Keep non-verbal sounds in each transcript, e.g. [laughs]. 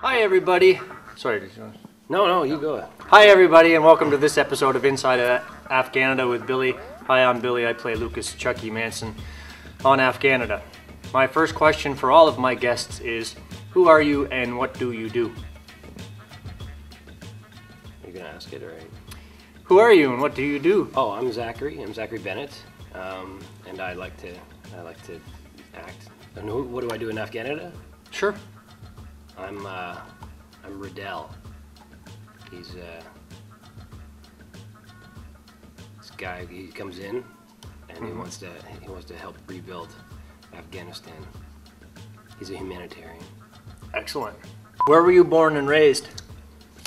Hi, everybody. Sorry, did you? No, no, you go. Hi, everybody, and welcome to this episode of Inside Afghanada with Billy. Hi, I'm Billy. I play Lucas Chucky Manson on Afghanada. My first question for all of my guests is Who are you and what do you do? You're gonna ask it, right? Who are you and what do you do? Oh, I'm Zachary. I'm Zachary Bennett, um, and I like to I like to act. And who, what do I do in Afghanada? Sure. I'm uh, I'm Riddell. He's uh, this guy. He comes in, and he wants to he wants to help rebuild Afghanistan. He's a humanitarian. Excellent. Where were you born and raised?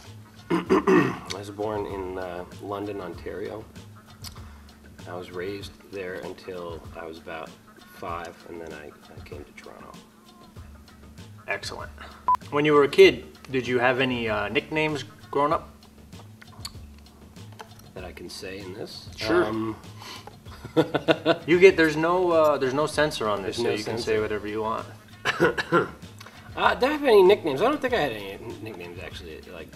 [clears throat] I was born in uh, London, Ontario. I was raised there until I was about five, and then I, I came to Toronto. Excellent. When you were a kid, did you have any uh, nicknames growing up? That I can say in this. Sure. Um, [laughs] You get there's no uh, there's no censor on this, There's so no you can say whatever you want. [coughs] uh, do I have any nicknames? I don't think I had any nicknames actually. Like,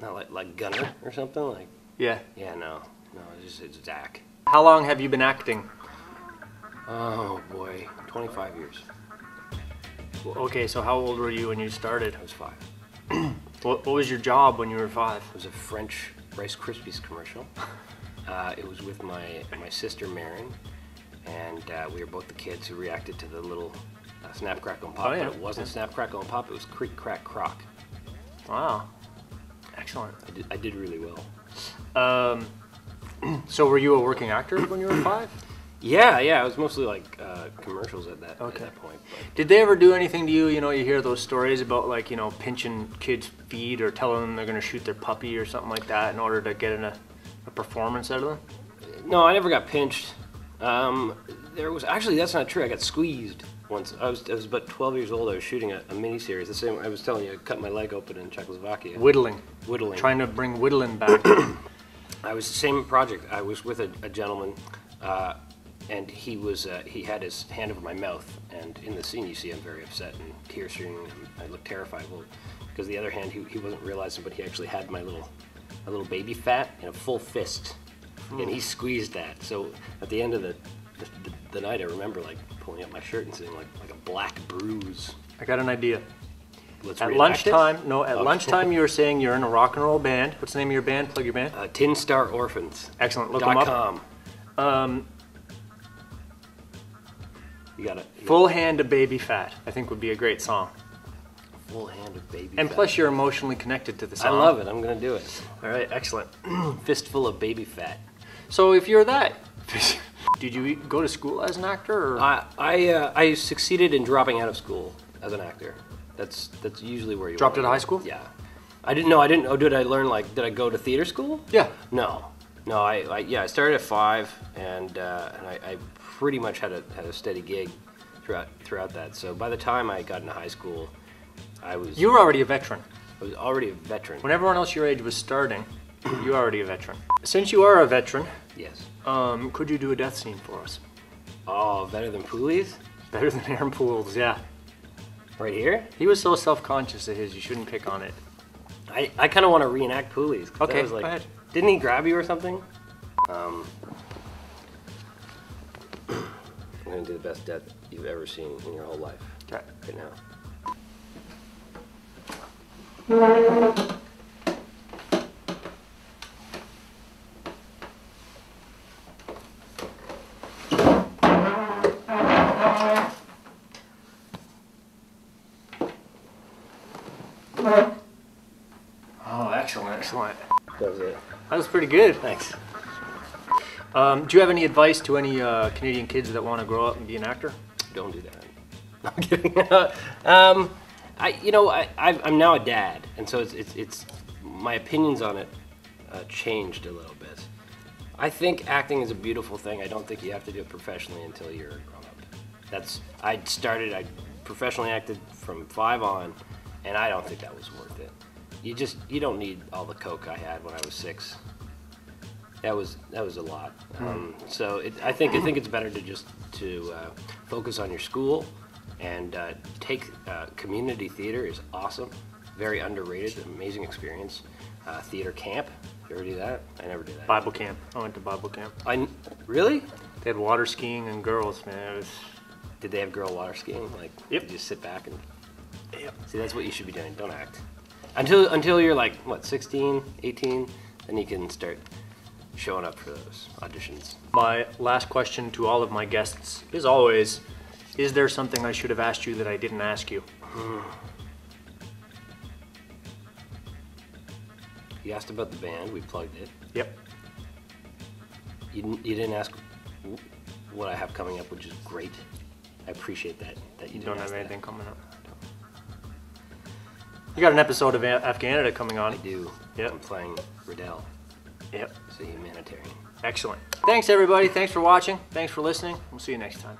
not like like Gunner or something. Like, Yeah. yeah, no, no, it's just it's Zach. How long have you been acting? Oh boy, 25 years. Okay, so how old were you when you started? I was five. [clears throat] What, what was your job when you were five? It was a French Rice Krispies commercial. Uh, it was with my my sister Mairon, and uh, we were both the kids who reacted to the little uh, snap crackle and pop. Oh, yeah. But it wasn't snap crackle and pop. It was creak crack crock. Wow. Excellent. I did I did really well. Um, [clears throat] so were you a working actor when you were five? Yeah, yeah. It was mostly like uh, commercials at that Okay. at that point. But Did they ever do anything to you? You know, you hear those stories about like you know pinching kids' feet or telling them they're going to shoot their puppy or something like that in order to get in a, a performance out of them. no, I never got pinched. Um, there was actually that's not true. I got squeezed once. I was I was about 12 years old. I was shooting a, a mini series. The same I was telling you. I cut my leg open in Czechoslovakia. Whittling, Whittling. trying to bring whittling back. [coughs] I was the same project. I was with a, a gentleman, uh, and he was uh, he had his hand over my mouth. And in the scene, you see I'm very upset and tear streaming. And I look terrified. Well, because the other hand, he, he wasn't realizing, but he actually had my little a little baby fat in a full fist, and he squeezed that. So at the end of the the, the, the night, I remember like pulling up my shirt and seeing like like a black bruise. I got an idea. Let's At reenact it? lunchtime, no, at Oh. lunchtime you were saying you're in a rock and roll band. What's the name of your band? Plug your band. Uh, Tin Star Orphans. Excellent. Look them up. com. Um, You got it. Full hand of baby fat. I think would be a great song. full hand of baby. And fat. plus, you're emotionally connected to the I love it. I'm gonna do it. All right, excellent. [clears throat] Fistful of baby fat. So if you're that, did you go to school as an actor? Or? I I, uh, I succeeded in dropping out of school as an actor. That's that's usually where you Dropped out of high school? Yeah. I didn't know. I didn't. Oh, did I learn like? Did I go to theater school? yeah. No. No. I, I yeah. I started at five, and uh, and I, I pretty much had a had a steady gig throughout throughout that. So by the time I got into high school, I was You were already a veteran. I was already a veteran. When everyone else your age was starting, you were already a veteran. Since you are a veteran, yes. um, could you do a death scene for us? Oh, better than Poolies? Better than Aaron Poole's, yeah. Right here? He was so self-conscious of his, you shouldn't pick on it. I, I kind of want to reenact that Okay, was like, go ahead. Didn't he grab you or something? Um, gonna do the best death you've ever seen in your whole life Okay. right now. Oh, excellent, excellent. That was it. That was pretty good. Thanks. Um, do you have any advice to any uh, Canadian kids that want to grow up and be an actor? Don't do that. [laughs] I'm kidding. [laughs] um, I, you know, I, I've, I'm now a dad, and so it's, it's, it's my opinions on it uh, changed a little bit. I think acting is a beautiful thing. I don't think you have to do it professionally until you're grown up. That's I started. I professionally acted from five on, and I don't think that was worth it. You just you don't need all the coke I had when I was six. That was that was a lot. Um, so it, I think I think it's better to just to uh, focus on your school And uh, take uh, community theater is awesome, very underrated, amazing experience. Uh, theater camp, you ever do that? I never did that. Bible camp. I went to Bible camp. I n- really? They had water skiing and girls, man. It was. Did they have girl water skiing? Like, Yep. you just sit back and Yep. see. That's what you should be doing. Don't act until until you're like what 16, 18, then you can start showing up for those auditions. My last question to all of my guests is always Is there something I should have asked you that I didn't ask you? Hmm. You asked about the band. We plugged it. Yep. You, didn't- you didn't ask what I have coming up, which is great. I appreciate that. That you You don't have that. anything coming up. You got an episode of A- Afghanada coming on. I do. Yep. I'm playing Riddell. Yep. A humanitarian. Excellent. Thanks, everybody. Thanks for watching. Thanks for listening. We'll see you next time.